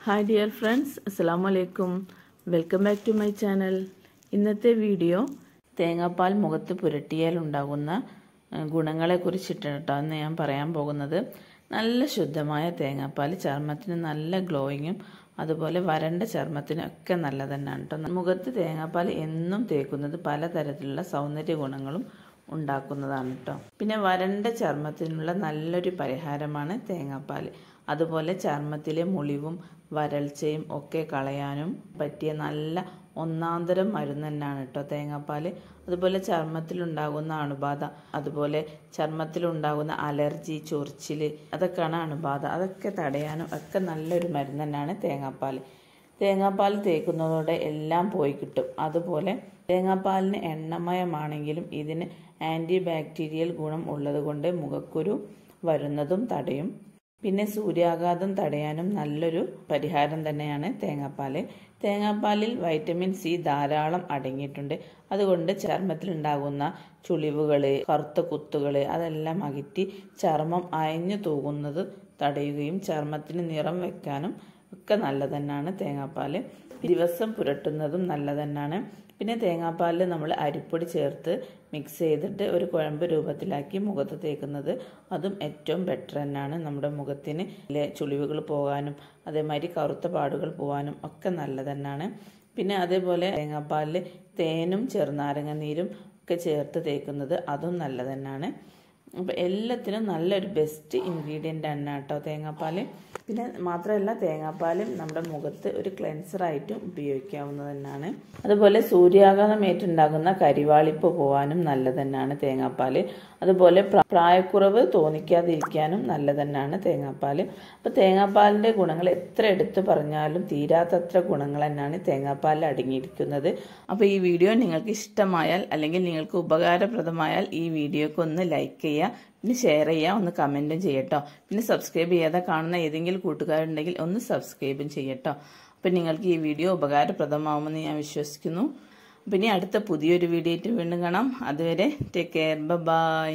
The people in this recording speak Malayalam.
ഹായ് ഡിയർ ഫ്രണ്ട്സ് അസ്സാം വലൈക്കും welcome back to my channel ഇന്നത്തെ വീഡിയോ തേങ്ങാപ്പാൽ മുഖത്ത് പുരട്ടിയാൽ ഉണ്ടാകുന്ന ഗുണങ്ങളെ കുറിച്ചിട്ടാണ് ഇന്ന് ഞാൻ പറയാൻ പോകുന്നത്. നല്ല ശുദ്ധമായ തേങ്ങാപ്പാൽ ചർമ്മത്തിന് നല്ല ഗ്ലോയിങ്ങും അതുപോലെ വരണ്ട ചർമ്മത്തിനൊക്കെ നല്ലത് തന്നെയാണ് കേട്ടോ. മുഖത്ത് തേങ്ങാപ്പാൽ എന്നും തേക്കുന്നത് പലതരത്തിലുള്ള സൗന്ദര്യ ഗുണങ്ങളും ഉണ്ടാക്കുന്നതാണ് കേട്ടോ പിന്നെ വരണ്ട ചർമ്മത്തിനുള്ള നല്ലൊരു പരിഹാരമാണ് തേങ്ങാപ്പാൽ അതുപോലെ ചർമ്മത്തിലെ മുളിവും വരൾച്ചയും ഒക്കെ കളയാനും പറ്റിയ നല്ല ഒന്നാന്തരം മരുന്ന് തന്നെയാണ് കേട്ടോ തേങ്ങാപ്പാൽ അതുപോലെ ചർമ്മത്തിലുണ്ടാകുന്ന അണുബാധ അതുപോലെ ചർമ്മത്തിലുണ്ടാകുന്ന അലർജി ചൊറിച്ചിൽ അതൊക്കെയാണ് അണുബാധ. അതൊക്കെ തടയാനും ഒക്കെ നല്ലൊരു മരുന്ന് തന്നെയാണ് തേങ്ങാപ്പാൽ തേങ്ങാപ്പാൽ തേക്കുന്നതോടെ എല്ലാം പോയി കിട്ടും. അതുപോലെ തേങ്ങാപ്പാലിന് എണ്ണമയമാണെങ്കിലും ഇതിന് ആന്റി ബാക്ടീരിയൽ ഗുണം ഉള്ളതുകൊണ്ട് മുഖക്കുരു വരുന്നതും തടയും. പിന്നെ സൂര്യാഘാതം തടയാനും നല്ലൊരു പരിഹാരം തന്നെയാണ് തേങ്ങാപ്പാൽ തേങ്ങാപ്പാലിൽ വൈറ്റമിൻ സി ധാരാളം അടങ്ങിയിട്ടുണ്ട്. അതുകൊണ്ട് ചർമ്മത്തിലുണ്ടാകുന്ന ചുളിവുകൾ കറുത്ത കുത്തുകൾ അതെല്ലാം അകറ്റി ചർമ്മം അയഞ്ഞു തൂകുന്നത് തടയുകയും ചർമ്മത്തിന് നിറം വെക്കാനും ഒക്കെ നല്ലത് തന്നെയാണ് തേങ്ങാപ്പാൽ ദിവസം പുരട്ടുന്നതും നല്ലത് തന്നെയാണ് പിന്നെ തേങ്ങാപ്പാലിൽ നമ്മൾ അരിപ്പൊടി ചേർത്ത് മിക്സ് ചെയ്തിട്ട് ഒരു കുഴമ്പ് രൂപത്തിലാക്കി മുഖത്ത് തേക്കുന്നത് അതും ഏറ്റവും ബെറ്റർ തന്നെയാണ് നമ്മുടെ മുഖത്തിന്. ചുളിവുകൾ പോകാനും അതേമാതിരി കറുത്ത പാടുകൾ പോകാനും ഒക്കെ നല്ലത് തന്നെയാണ് പിന്നെ അതേപോലെ തേങ്ങാപ്പാലിൽ തേനും ചെറുനാരങ്ങ നീരും ഒക്കെ ചേർത്ത് തേക്കുന്നത് അതും നല്ലത് തന്നെയാണ് അപ്പോൾ എല്ലാത്തിനും നല്ലൊരു ബെസ്റ്റ് ഇൻഗ്രീഡിയന്റ് ആണ് കേട്ടോ തേങ്ങാപ്പാൽ പിന്നെ മാത്രമല്ല തേങ്ങാപ്പാലും നമ്മുടെ മുഖത്ത് ഒരു ക്ലെൻസറായിട്ടും ഉപയോഗിക്കാവുന്നത് തന്നെയാണ് അതുപോലെ സൂര്യാഘാതം ഏറ്റുണ്ടാകുന്ന കരിവാളിപ്പ് പോകാനും നല്ലത് തന്നെയാണ് തേങ്ങാപ്പാൽ അതുപോലെ പ്രായക്കുറവ് തോന്നിക്കാതിരിക്കാനും നല്ലത് തന്നെയാണ് തേങ്ങാപ്പാൽ അപ്പോൾ തേങ്ങാപ്പാലിന്റെ ഗുണങ്ങൾ എത്ര എടുത്തു പറഞ്ഞാലും തീരാത്തത്ര ഗുണങ്ങൾ തന്നെയാണ് തേങ്ങാപ്പാലിൽ അടങ്ങിയിരിക്കുന്നത്. അപ്പോൾ ഈ വീഡിയോ നിങ്ങൾക്ക് ഇഷ്ടമായാൽ അല്ലെങ്കിൽ നിങ്ങൾക്ക് ഉപകാരപ്രദമായാൽ ഈ വീഡിയോക്ക് ഒന്ന് ലൈക്ക് ചെയ്യുക പിന്നെ ഷെയർ ചെയ്യുക ഒന്ന് കമന്റും ചെയ്യട്ടോ. പിന്നെ സബ്സ്ക്രൈബ് ചെയ്യാതെ കാണുന്ന ഏതെങ്കിലും കൂട്ടുകാരുണ്ടെങ്കിൽ ഒന്ന് സബ്സ്ക്രൈബും ചെയ്യട്ടോ. അപ്പം നിങ്ങൾക്ക് ഈ വീഡിയോ ഉപകാരപ്രദമാവുമെന്ന് ഞാൻ വിശ്വസിക്കുന്നു. പിന്നെ അടുത്ത പുതിയൊരു വീഡിയോ ആയിട്ട് വീണ്ടും കാണാം. അതുവരെ ടേക്ക് കെയർ ബൈ